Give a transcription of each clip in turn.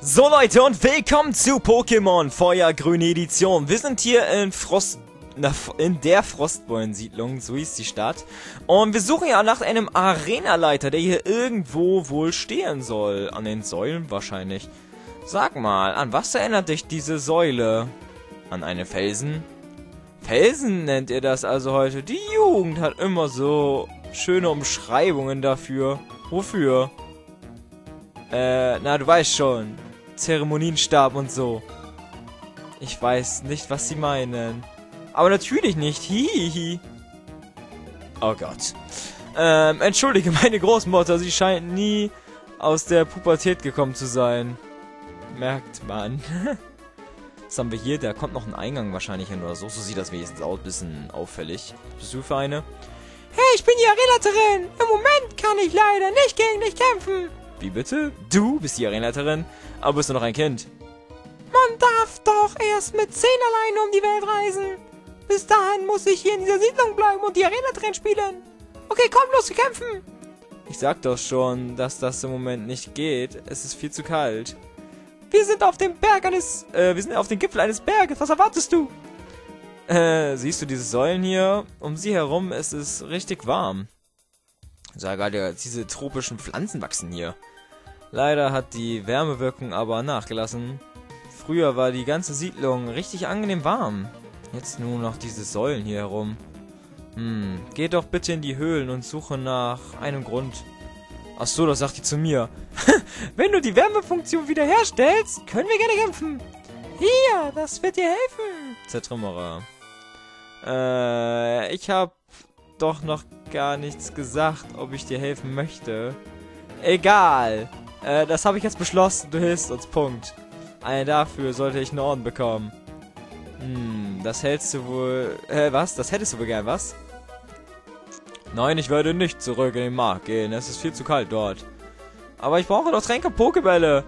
So Leute und willkommen zu Pokémon Feuergrüne Edition. Wir sind hier in Frost... in der Frostbäumen-Siedlung, so hieß die Stadt. Und wir suchen ja nach einem Arenaleiter, der hier irgendwo wohl stehen soll. An den Säulen wahrscheinlich. Sag mal, an was erinnert dich diese Säule? An eine Felsen? Felsen nennt ihr das also heute? Die Jugend hat immer so schöne Umschreibungen dafür. Wofür? Äh, na, du weißt schon. Zeremonienstab und so. Ich weiß nicht, was sie meinen. Aber natürlich nicht. Hihihi. Oh Gott. Ähm, entschuldige meine Großmutter, sie scheint nie aus der Pubertät gekommen zu sein. Merkt man. Was haben wir hier? Da kommt noch ein Eingang wahrscheinlich hin oder so. So sieht das wenigstens aus. Bisschen auffällig. Bist du für eine? Hey, ich bin die Arenaleiterin. Im Moment kann ich leider nicht gegen dich kämpfen. Wie bitte? Du bist die Arenaleiterin? Aber bist du noch ein Kind? Man darf doch erst mit zehn alleine um die Welt reisen. Bis dahin muss ich hier in dieser Siedlung bleiben und die Arenaleiterin spielen. Okay, komm, los, wir kämpfen. Ich sag doch schon, dass das im Moment nicht geht. Es ist viel zu kalt. Wir sind auf dem Berg eines, äh, wir sind auf dem Gipfel eines Berges. Was erwartest du? Äh, siehst du diese Säulen hier? Um sie herum ist es richtig warm. Sag gerade, diese tropischen Pflanzen wachsen hier. Leider hat die Wärmewirkung aber nachgelassen. Früher war die ganze Siedlung richtig angenehm warm. Jetzt nur noch diese Säulen hier herum. Hm, geh doch bitte in die Höhlen und suche nach einem Grund. Ach so, das sagt die zu mir. Wenn du die Wärmefunktion wiederherstellst, können wir gerne kämpfen. Hier, das wird dir helfen. Zertrümmerer. Äh, ich hab doch noch gar nichts gesagt, ob ich dir helfen möchte. Egal. Äh, das habe ich jetzt beschlossen. Du hilfst uns. Punkt. Eine dafür sollte ich einen Orden bekommen. Hm, das hältst du wohl... Äh, was? Das hättest du wohl gern, was? Nein, ich werde nicht zurück in den Markt gehen. Es ist viel zu kalt dort. Aber ich brauche doch Tränke Pokebälle.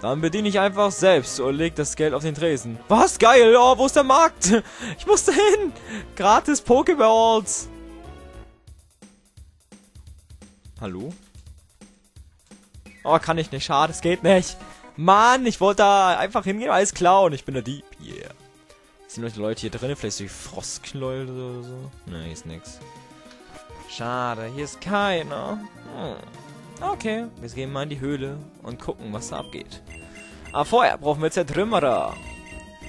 Dann bediene ich einfach selbst und leg das Geld auf den Tresen. Was? Geil! Oh, wo ist der Markt? Ich muss dahin! Gratis Pokeballs! Hallo? Oh, kann ich nicht. Schade, es geht nicht. Mann, ich wollte da einfach hingehen, alles klauen. Ich bin der Dieb. Yeah. Sind noch Leute hier drin? Vielleicht so die Frostknäuel oder so? Ne, hier ist nix. Schade, hier ist keiner. Hm. Okay, wir gehen mal in die Höhle und gucken, was da abgeht. Aber vorher brauchen wir Zertrümmerer.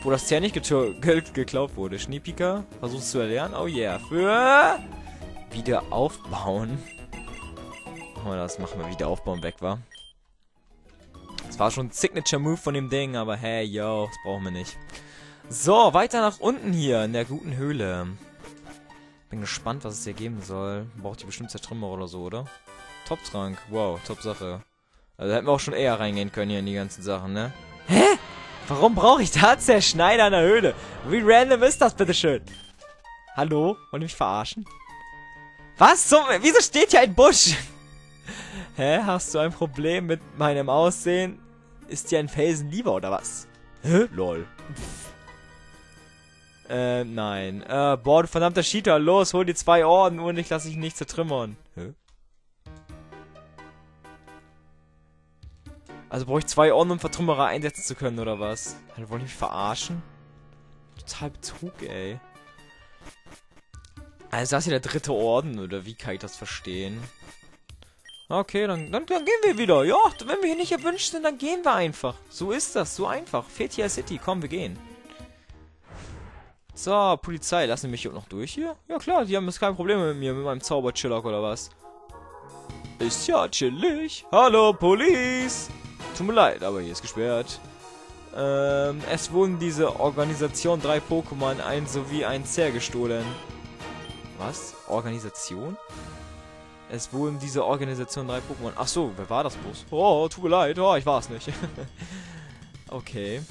Wo das Tier nicht Geld geklaut wurde. Schneepika, versuchst zu erlernen. Oh yeah. Für wieder aufbauen. Wir das, machen wir wieder aufbauen weg, war. War schon ein Signature-Move von dem Ding, aber hey, yo, das brauchen wir nicht. So, weiter nach unten hier, in der guten Höhle. Bin gespannt, was es hier geben soll. Braucht die bestimmt Zertrümmer oder so, oder? Top-Trank, wow, Top-Sache. Also hätten wir auch schon eher reingehen können hier in die ganzen Sachen, ne? Hä? Warum brauche ich da Zerschneider in der Höhle? Wie random ist das, bitteschön? Hallo? Wollt ihr mich verarschen? Was zum... Wieso steht hier ein Busch? Hä? Hast du ein Problem mit meinem Aussehen? Ist dir ein Felsen lieber, oder was? Hä? Lol. Äh, nein. Äh, boah, du verdammter Cheater. Los, hol die zwei Orden und ich lasse dich nicht zertrümmern. Hä? Also brauche ich zwei Orden, um Vertrümmerer einsetzen zu können, oder was? Also, wollen die mich verarschen? Total Betrug, ey. Also, das ist hier der dritte Orden, oder wie kann ich das verstehen? Okay, dann, dann, dann gehen wir wieder. Ja, wenn wir hier nicht erwünscht sind, dann gehen wir einfach. So ist das, so einfach. Fetia City, komm, wir gehen. So, Polizei, lassen Sie mich hier noch durch hier? Ja klar, die haben jetzt kein Problem mit mir, mit meinem Zauberchillock oder was? Ist ja chillig. Hallo, Police! Tut mir leid, aber hier ist gesperrt. Ähm, es wurden diese Organisation drei Pokémon, ein sowie ein Zer gestohlen. Was? Organisation? Es wurden diese Organisation drei Pokémon. Ach so, wer war das bloß? Oh, tut mir leid. Oh, ich war es nicht. okay.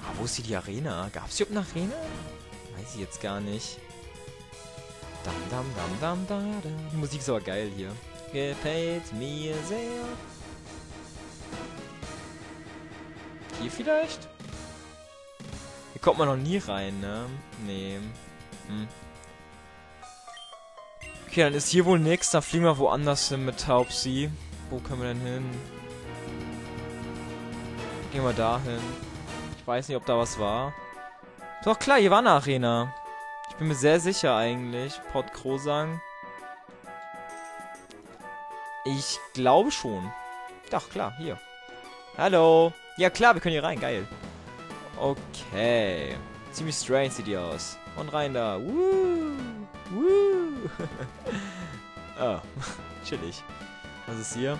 Ah, wo ist hier die Arena? Gab es hier eine Arena? Weiß ich jetzt gar nicht. Dam, dam, dam, dam, dam, dam. Die Musik ist aber geil hier. Gefällt mir sehr. Hier vielleicht? Hier kommt man noch nie rein, ne? Nee. Hm. Okay, dann ist hier wohl nichts. Dann fliegen wir woanders hin mit Taubsi. Wo können wir denn hin? Gehen wir dahin. Ich weiß nicht, ob da was war. Doch klar, hier war eine Arena. Ich bin mir sehr sicher eigentlich. Port Krosang. Ich glaube schon. Doch, klar, hier. Hallo. Ja, klar, wir können hier rein. Geil. Okay. Ziemlich strange sieht die aus. Und rein da. Woo. Woo. Oh. Chillig. Was ist hier?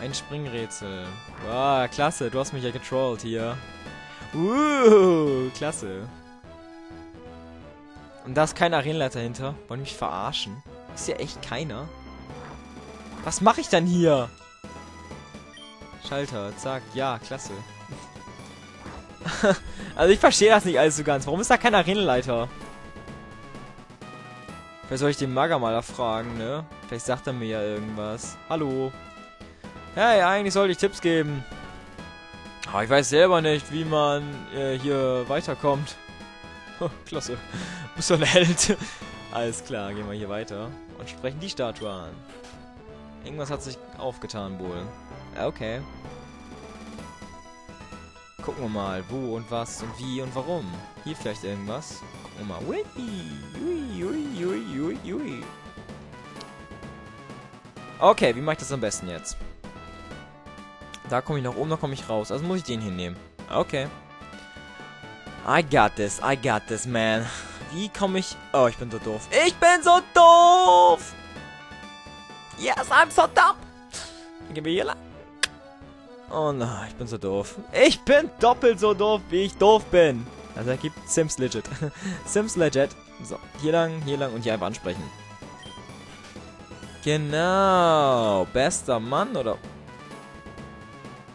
Ein Springrätsel. Wow, klasse. Du hast mich ja getrollt hier. Uh, klasse. Und da ist kein Arenaleiter hinter. Wollen mich verarschen? Ist ja echt keiner. Was mache ich dann hier? Schalter, zack, ja, klasse. also ich verstehe das nicht alles so ganz. Warum ist da kein Arenaleiter? Vielleicht soll ich den Maga mal fragen, ne? Vielleicht sagt er mir ja irgendwas. Hallo. Hey, eigentlich sollte ich Tipps geben. Aber ich weiß selber nicht, wie man äh, hier weiterkommt. Oh, klasse. Bist du ein Held. Alles klar, gehen wir hier weiter. Und sprechen die Statue an. Irgendwas hat sich aufgetan wohl. Okay. Gucken wir mal, wo und was und wie und warum. Hier vielleicht irgendwas. Mal. Ui, ui, ui, ui, ui. Okay, wie mache ich das am besten jetzt? Da komme ich nach oben, da komme ich raus. Also muss ich den hier nehmen. Okay. I got this, I got this, man. Wie komme ich... Oh, ich bin so doof. Ich bin so doof! Yes, I'm so dumb! Gehen wir hier lang. Oh nein, ich bin so doof. Ich bin doppelt so doof, wie ich doof bin. Also er gibt Sims legit. Sims legit. So, hier lang, hier lang und hier einfach ansprechen. Genau. Bester Mann, oder...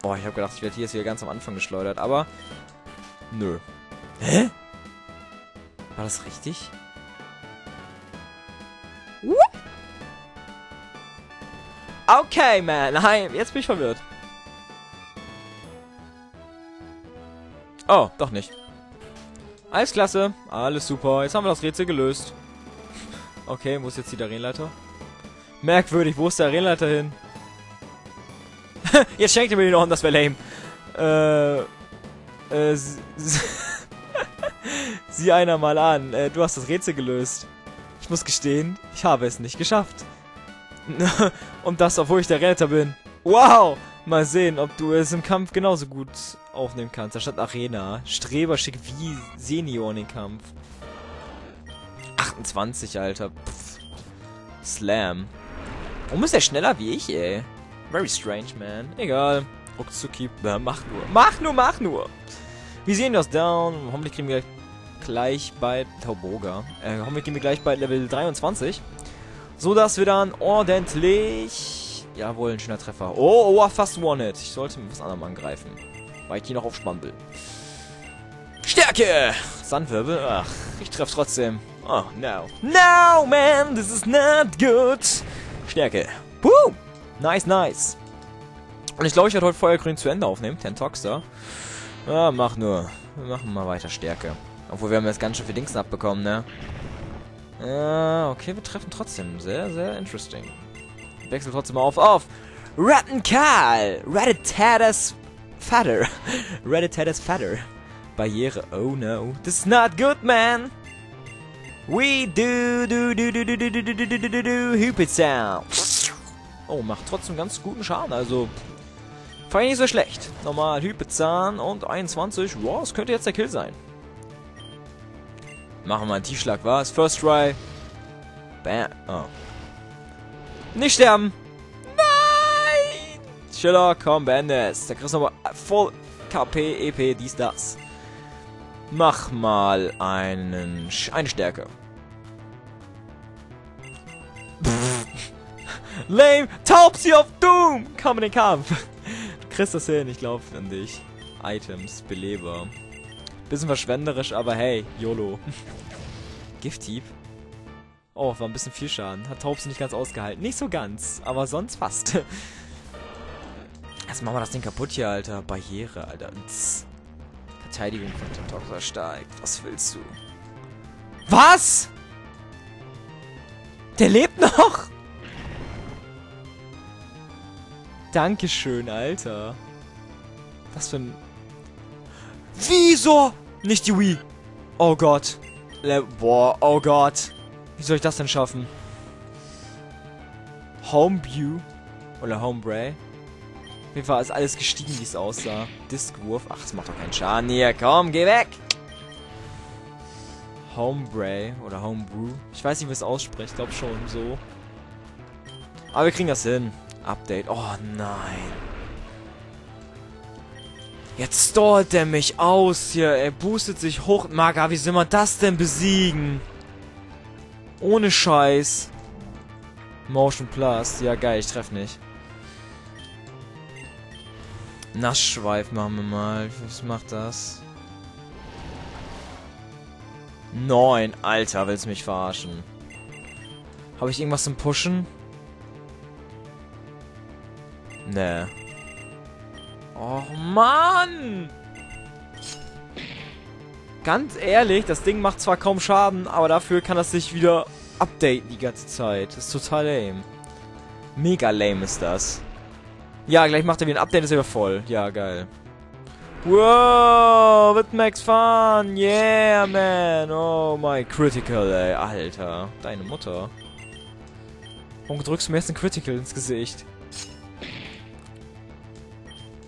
Oh, ich habe gedacht, ich werde hier jetzt wieder ganz am Anfang geschleudert, aber... Nö. Hä? War das richtig? Okay, man. Nein, jetzt bin ich verwirrt. Oh, doch nicht. Alles klasse. Alles super. Jetzt haben wir das Rätsel gelöst. Okay, wo ist jetzt die Arenaleiter? Merkwürdig, wo ist der Arenaleiter hin? jetzt schenkt ihr mir die noch und das wäre lame. Äh, äh, sieh einer mal an. Äh, du hast das Rätsel gelöst. Ich muss gestehen, ich habe es nicht geschafft. und das, obwohl ich der Räter bin. Wow! Mal sehen, ob du es im Kampf genauso gut aufnehmen kannst. Stand Arena. Streber schick wie Senior in den Kampf. 28, Alter. Pff. Slam. Warum ist er schneller wie ich, ey? Very strange, man. Egal. Ruckzucki. Äh, mach nur. Mach nur, mach nur. Wir sehen das down. Hoffentlich kriegen wir gleich bei Tauboga. Äh, hoffentlich gehen wir gleich bei Level 23. So dass wir dann ordentlich... Jawohl, ein schöner Treffer. Oh, oh, fast One-Hit. Ich sollte mit was anderem angreifen. Weil ich die noch aufspannen will. Stärke! Sandwirbel? Ach, ich treffe trotzdem. Oh, no. No, man, this is not good. Stärke. Puh! Nice, nice. Und ich glaube, ich werde heute Feuergrün zu Ende aufnehmen. Ten Toxter. Ja, mach nur. Wir machen mal weiter Stärke. Obwohl, wir haben jetzt ganz schön viel Dings abbekommen, ne? Ja, okay, wir treffen trotzdem. Sehr, sehr interesting. Wechsel trotzdem mal auf. Auf! Rattenkal! Rattatatas Vater. Rattatatas Vater. Barriere. Oh no. This is not good, man! We do do do do do do do do do do do do Hüpit Sound. Oh, macht trotzdem ganz guten Schaden, also fand ich nicht so schlecht. Normal Hypezahn und 21. Wow, das könnte jetzt der Kill sein. Machen wir einen Tiefschlag, was? First try. Bam. Oh. Nicht sterben. Nein! Chiller, komm, Bandits. Da kriegst du nochmal voll KP, EP, dies, das. Mach mal einen, eine Stärke. Lame! Taubsi of Doom! Komm in den Kampf! Du kriegst das hin, ich glaube an dich. Items, Beleber. Bisschen verschwenderisch, aber hey, YOLO. Gifthieb. Oh, war ein bisschen viel Schaden. Hat Taubsi nicht ganz ausgehalten. Nicht so ganz, aber sonst fast. Jetzt machen wir das Ding kaputt hier, Alter. Barriere, Alter. Tss. Verteidigung von Tentoxa steigt. Was willst du? Was? Der lebt noch? Dankeschön, Alter. Was für ein... Wieso? Nicht die Wii. Oh Gott. Le Boah, oh Gott. Wie soll ich das denn schaffen? Homeview. Oder Homebray. Auf jeden Fall ist alles gestiegen, wie es aussah. Diskwurf. Ach, das macht doch keinen Schaden hier. Komm, geh weg. Homebray oder Homebrew. Ich weiß nicht, wie es ausspricht. Ich glaube schon so. Aber wir kriegen das hin. Update. Oh nein. Jetzt stallt der mich aus hier. Er boostet sich hoch. Maga, wie soll man das denn besiegen? Ohne Scheiß. Motion Plus. Ja, geil, ich treffe nicht. Nassschweif machen wir mal. Was macht das? Neun. Alter, willst du mich verarschen? Habe ich irgendwas zum Pushen? Nee. Och, Mann! Ganz ehrlich, das Ding macht zwar kaum Schaden, aber dafür kann das sich wieder updaten die ganze Zeit. Das ist total lame. Mega lame ist das. Ja, gleich macht er wieder ein Update, ist er wieder voll. Ja, geil. Wow, wird Max fun. Yeah, man. Oh my Critical, ey. Alter, deine Mutter. Warum drückst du mir jetzt ein Critical ins Gesicht?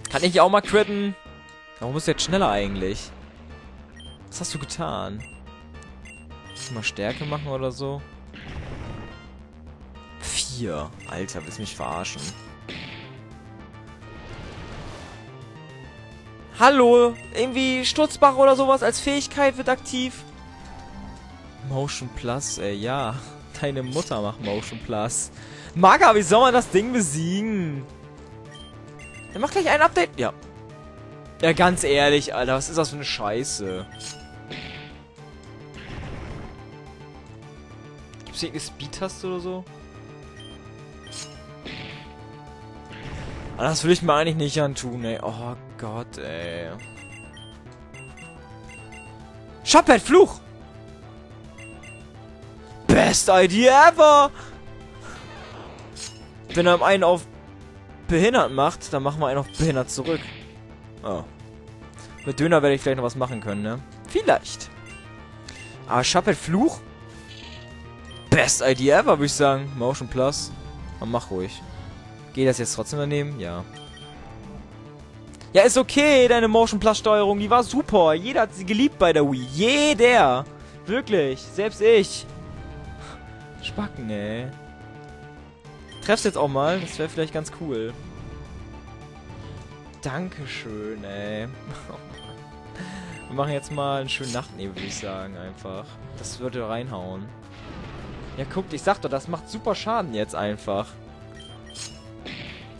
Kann ich auch mal critten? Warum bist du jetzt schneller eigentlich? Was hast du getan? Mal Stärke machen oder so? Vier. Alter, willst du mich verarschen? Hallo? Irgendwie Sturzbach oder sowas als Fähigkeit wird aktiv? Motion Plus, ey, ja. Deine Mutter macht Motion Plus. Maga, wie soll man das Ding besiegen? Er macht gleich ein Update. Ja. Ja, ganz ehrlich, Alter, was ist das für eine Scheiße? Gibt's hier eine Speed-Taste oder so? Ah, das will ich mir eigentlich nicht antun, ey. Oh Gott, ey. Shophead, Fluch! Best Idea ever! Wenn er einen auf behindert macht, dann machen wir einen auf behindert zurück. Oh. Mit Döner werde ich vielleicht noch was machen können, ne? Vielleicht. Aber Shophead, Fluch? Best Idea ever, würde ich sagen. Motion Plus. Aber mach ruhig. Geht das jetzt trotzdem daneben? Ja. Ja, ist okay, deine Motion Plus Steuerung, die war super. Jeder hat sie geliebt bei der Wii. Jeder. Wirklich. Selbst ich. Spacken, ey. Treff's jetzt auch mal. Das wäre vielleicht ganz cool. Dankeschön, ey. Wir machen jetzt mal einen schönen Nachtnebel, würde ich sagen, einfach. Das würde reinhauen. Ja, guckt, ich sag doch, das macht super Schaden jetzt einfach.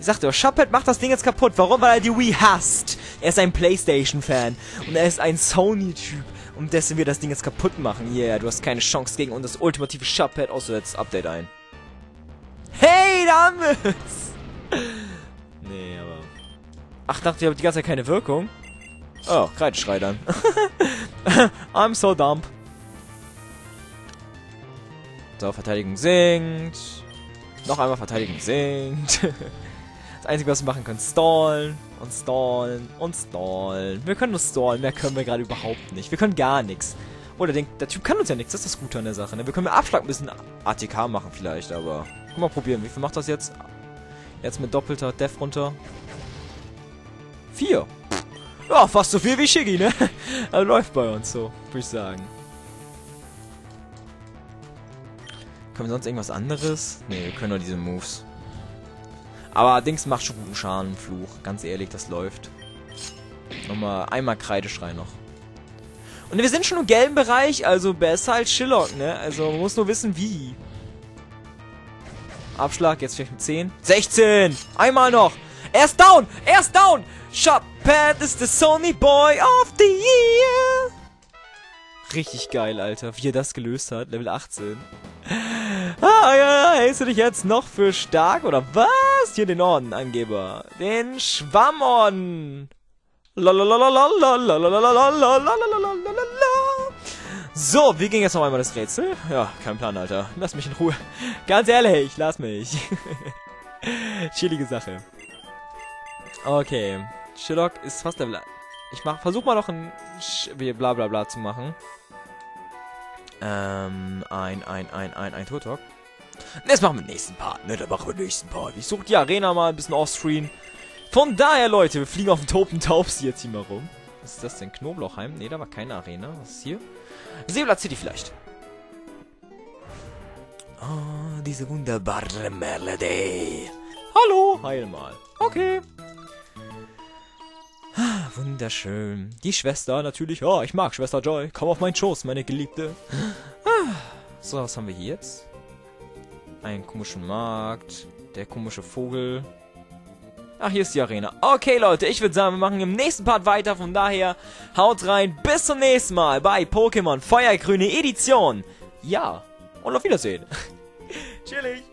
Ich sagte, Shophead macht das Ding jetzt kaputt. Warum? Weil er die Wii hasst. Er ist ein Playstation-Fan. Und er ist ein Sony-Typ. Und deswegen wird das Ding jetzt kaputt machen. Yeah, du hast keine Chance gegen uns das ultimative Shophead. Außer jetzt Update ein. Hey, damit! nee, aber... Ach, dachte, ich habe die ganze Zeit keine Wirkung. Oh, Kreidschrei dann. I'm so dumb. So, Verteidigung sinkt. Noch einmal Verteidigung sinkt. Das Einzige, was wir machen können, stallen und stallen und stallen. Wir können nur stallen, mehr können wir gerade überhaupt nicht. Wir können gar nichts. Oder der, der Typ kann uns ja nichts, das ist das Gute an der Sache. Ne? Wir können mit Abschlag ein bisschen ATK machen vielleicht, aber... Mal probieren, wie viel macht das jetzt? Jetzt mit doppelter Def runter. Vier. Ja, fast so viel wie Shiggy, ne? Also läuft bei uns so, würde ich sagen. Können wir sonst irgendwas anderes? Ne, wir können nur diese Moves. Aber Dings macht schon guten Schaden, Fluch. Ganz ehrlich, das läuft. Nochmal einmal Kreideschrei noch. Und wir sind schon im gelben Bereich, also besser als Shillock, ne? Also man muss nur wissen, wie. Abschlag, jetzt vielleicht mit 10. 16! Einmal noch! Er ist down! Er ist down! Shophead is the Sony Boy of the Year! Richtig geil, Alter, wie er das gelöst hat. Level 18. Ah, ja, hältst du dich jetzt noch für stark, oder was? Hier den Orden, Angeber. Den Schwammorden. So, wie ging jetzt noch einmal das Rätsel? Ja, kein Plan, Alter. Lass mich in Ruhe. Ganz ehrlich, lass mich. Chillige Sache. Okay. Shillock ist fast Level... Ich mach, versuch mal noch ein... Sch bla bla zu machen. Ähm, ein, ein, ein, ein, ein Turtok. Das machen wir im nächsten Part, ne? Da machen wir im nächsten Part. Ich suche die Arena mal ein bisschen offscreen. Von daher, Leute, wir fliegen auf dem Topen Taubs jetzt hier mal rum. Was ist das denn? Knoblauchheim? Ne, da war keine Arena. Was ist hier? Seeblatt City vielleicht. Oh, diese wunderbare Melodie. Hallo, heil mal. Okay. Ah, wunderschön. Die Schwester natürlich. Oh, ich mag Schwester Joy. Komm auf meinen Schoß, meine Geliebte. So, was haben wir hier jetzt? Einen komischen Markt. Der komische Vogel. Ach, hier ist die Arena. Okay, Leute, ich würde sagen, wir machen im nächsten Part weiter. Von daher, haut rein. Bis zum nächsten Mal bei Pokémon Feuergrüne Edition. Ja, und auf Wiedersehen. Chillig.